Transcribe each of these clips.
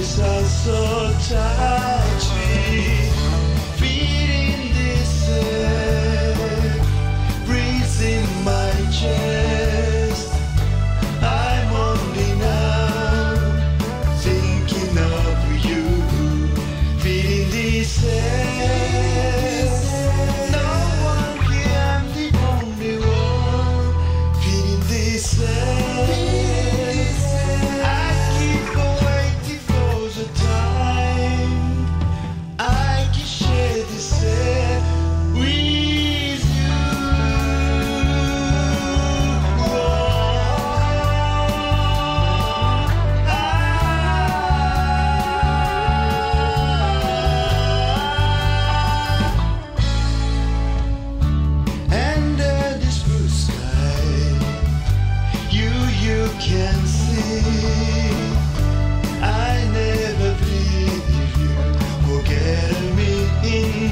This sounds so touchy.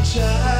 Cherry.